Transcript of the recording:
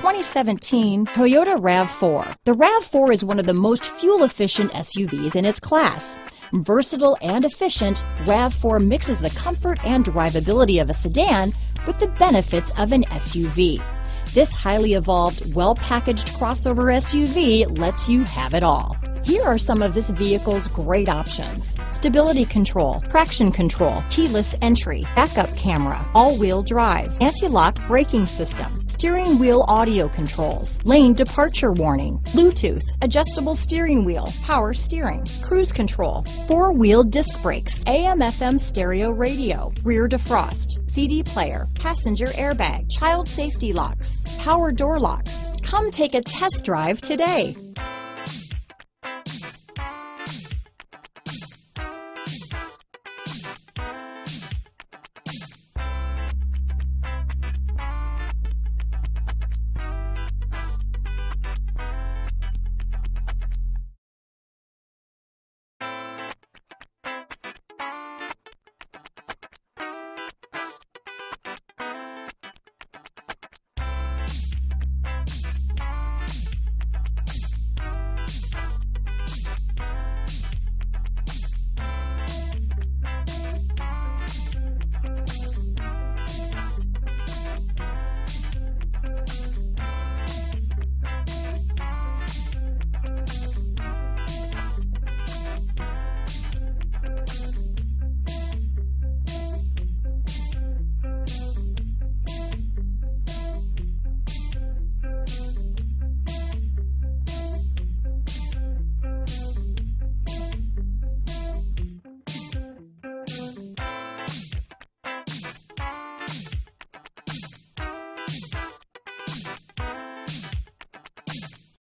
2017 Toyota RAV4. The RAV4 is one of the most fuel-efficient SUVs in its class. Versatile and efficient, RAV4 mixes the comfort and drivability of a sedan with the benefits of an SUV. This highly evolved, well-packaged crossover SUV lets you have it all. Here are some of this vehicle's great options. Stability control, traction control, keyless entry, backup camera, all-wheel drive, anti-lock braking system, steering wheel audio controls, lane departure warning, Bluetooth, adjustable steering wheel, power steering, cruise control, four-wheel disc brakes, AM FM stereo radio, rear defrost, CD player, passenger airbag, child safety locks, power door locks. Come take a test drive today.